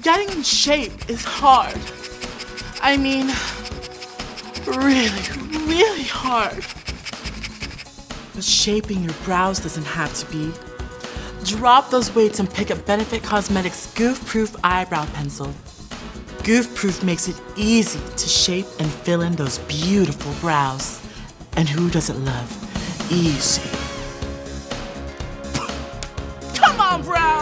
Getting in shape is hard. I mean, really, really hard. But shaping your brows doesn't have to be. Drop those weights and pick up Benefit Cosmetics Goof Proof Eyebrow Pencil. Goof Proof makes it easy to shape and fill in those beautiful brows. And who doesn't love easy? Come on, brow!